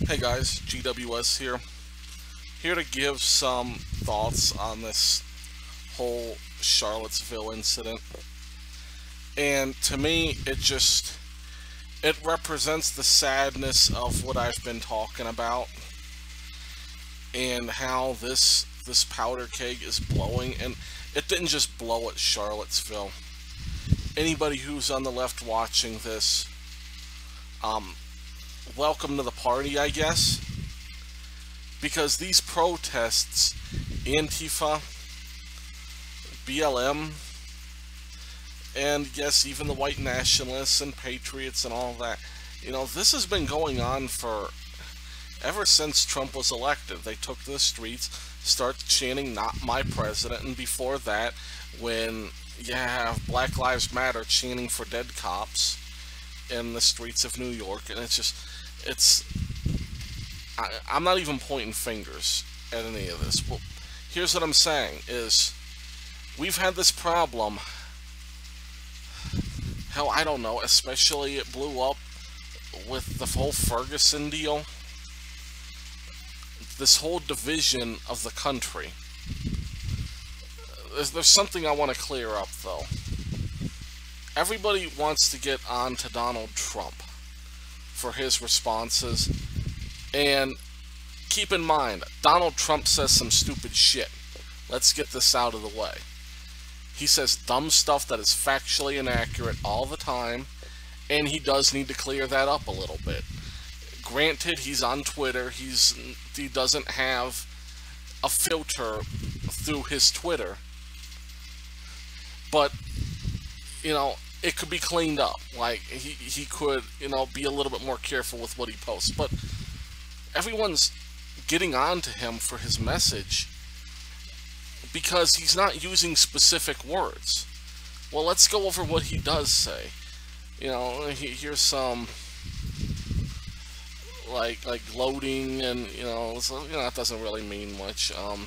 Hey guys, GWS here. Here to give some thoughts on this whole Charlottesville incident. And to me, it just it represents the sadness of what I've been talking about and how this this powder keg is blowing and it didn't just blow at Charlottesville. Anybody who's on the left watching this um welcome to the party, I guess. Because these protests, Antifa, BLM, and yes, even the white nationalists and patriots and all that, you know, this has been going on for ever since Trump was elected. They took to the streets, start chanting, not my president, and before that, when you have Black Lives Matter chanting for dead cops in the streets of New York, and it's just, it's, I, I'm not even pointing fingers at any of this. Well, here's what I'm saying, is we've had this problem, hell, I don't know, especially it blew up with the whole Ferguson deal, this whole division of the country. There's, there's something I want to clear up, though. Everybody wants to get on to Donald Trump for his responses. And keep in mind, Donald Trump says some stupid shit. Let's get this out of the way. He says dumb stuff that is factually inaccurate all the time, and he does need to clear that up a little bit. Granted, he's on Twitter. He's he doesn't have a filter through his Twitter, but you know it could be cleaned up. Like he he could you know be a little bit more careful with what he posts. But everyone's getting on to him for his message because he's not using specific words. Well, let's go over what he does say. You know, he, here's some like like gloating and you know, so, you know that doesn't really mean much. Um,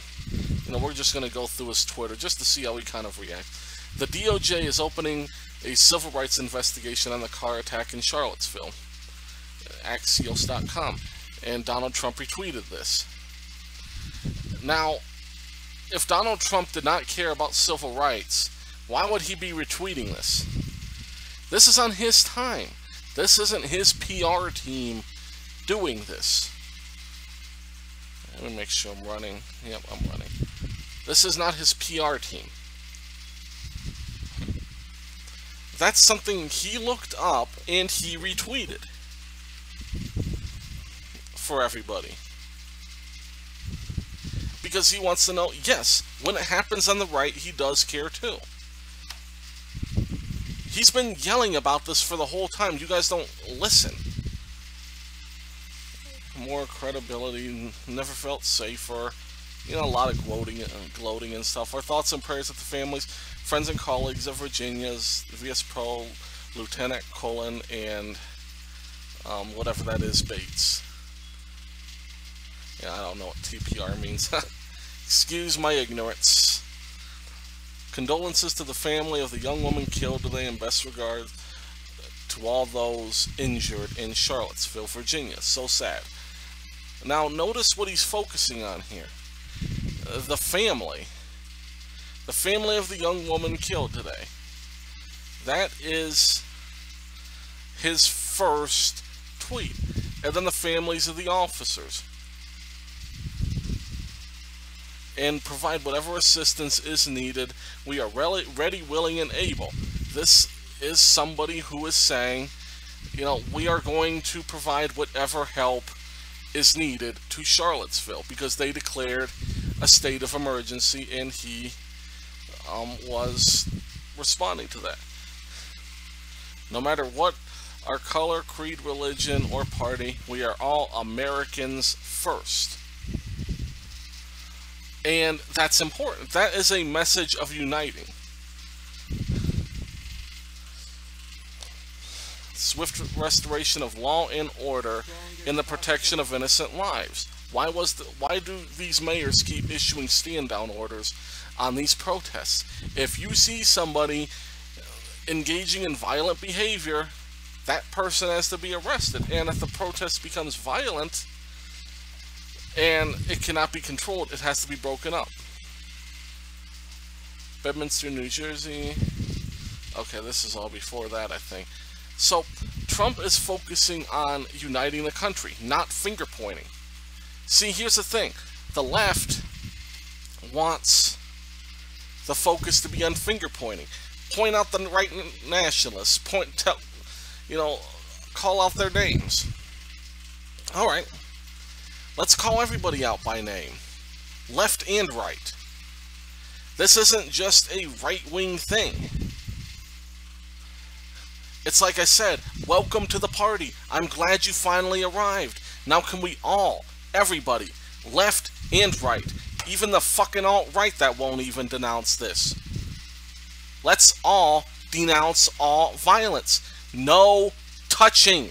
you know, we're just gonna go through his Twitter just to see how he kind of reacts. The DOJ is opening a civil rights investigation on the car attack in Charlottesville. Axios.com. And Donald Trump retweeted this. Now, if Donald Trump did not care about civil rights, why would he be retweeting this? This is on his time. This isn't his PR team doing this. Let me make sure I'm running. Yep, I'm running. This is not his PR team. That's something he looked up and he retweeted for everybody. Because he wants to know, yes, when it happens on the right, he does care too. He's been yelling about this for the whole time. You guys don't listen. More credibility, never felt safer. You know, a lot of gloating, uh, gloating and stuff. Our thoughts and prayers with the families, friends and colleagues of Virginia's VS Pro, Lieutenant Cullen, and um, whatever that is, Bates. Yeah, I don't know what TPR means. Excuse my ignorance. Condolences to the family of the young woman killed today and best regards to all those injured in Charlottesville, Virginia. So sad. Now, notice what he's focusing on here. The family. The family of the young woman killed today. That is his first tweet. And then the families of the officers. and provide whatever assistance is needed. We are ready, willing, and able. This is somebody who is saying, you know, we are going to provide whatever help is needed to Charlottesville because they declared a state of emergency and he um, was responding to that. No matter what our color, creed, religion, or party, we are all Americans first. And that's important. That is a message of uniting. Swift restoration of law and order in the protection of innocent lives. Why was the, why do these mayors keep issuing stand down orders on these protests? If you see somebody engaging in violent behavior, that person has to be arrested. And if the protest becomes violent, and it cannot be controlled. It has to be broken up. Bedminster, New Jersey. Okay, this is all before that, I think. So, Trump is focusing on uniting the country, not finger pointing. See, here's the thing. The left wants the focus to be on finger pointing. Point out the right nationalists. Point, tell, you know, call out their names. All right. Let's call everybody out by name. Left and right. This isn't just a right-wing thing. It's like I said, welcome to the party. I'm glad you finally arrived. Now can we all, everybody, left and right, even the fucking alt-right that won't even denounce this. Let's all denounce all violence. No touching.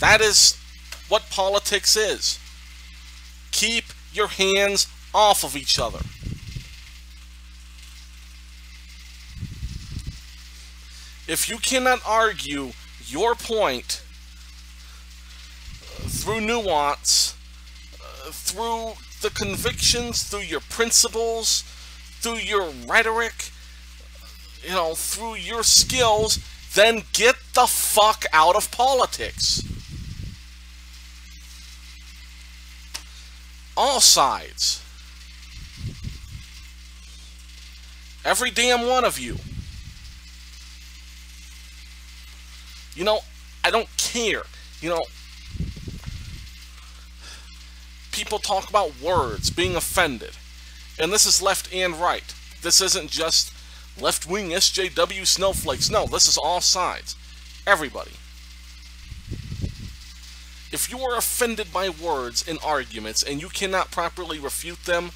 That is what politics is. Keep your hands off of each other. If you cannot argue your point through nuance, uh, through the convictions, through your principles, through your rhetoric, you know, through your skills, then get the fuck out of politics. All sides. Every damn one of you. You know, I don't care. You know, people talk about words, being offended. And this is left and right. This isn't just left wing SJW snowflakes. No, this is all sides. Everybody. If you are offended by words in arguments and you cannot properly refute them,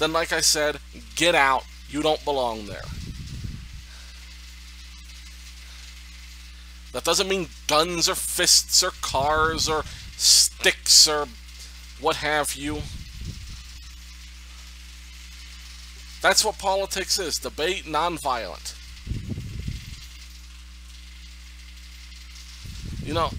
then like I said, get out. You don't belong there. That doesn't mean guns or fists or cars or sticks or what have you. That's what politics is debate, nonviolent. You know,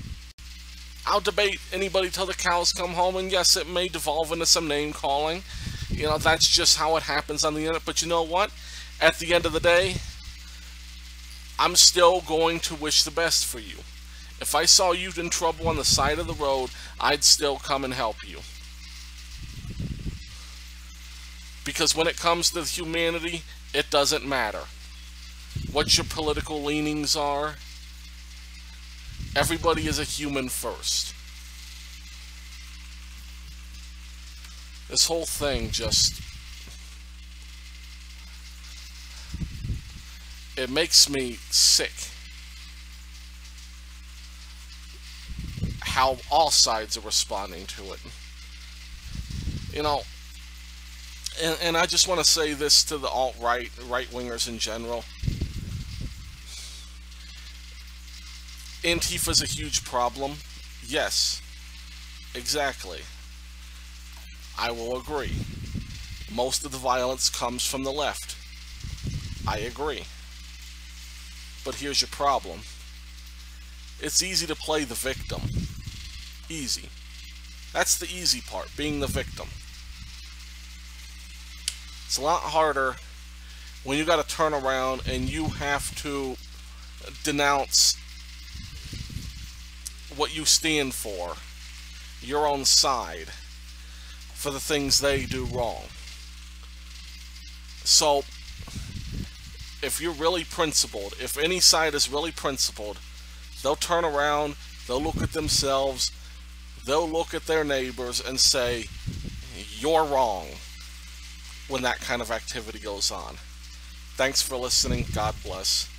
I'll debate anybody till the cows come home, and yes, it may devolve into some name calling. You know, that's just how it happens on the internet. But you know what? At the end of the day, I'm still going to wish the best for you. If I saw you in trouble on the side of the road, I'd still come and help you. Because when it comes to humanity, it doesn't matter. What your political leanings are, everybody is a human first. This whole thing just it makes me sick how all sides are responding to it. You know, and, and I just want to say this to the alt-right, right-wingers in general. Antifa's a huge problem. Yes, exactly. I will agree. Most of the violence comes from the left. I agree. But here's your problem. It's easy to play the victim. Easy. That's the easy part, being the victim. It's a lot harder when you got to turn around and you have to denounce what you stand for, your own side, for the things they do wrong. So, if you're really principled, if any side is really principled, they'll turn around, they'll look at themselves, they'll look at their neighbors and say, You're wrong when that kind of activity goes on. Thanks for listening. God bless.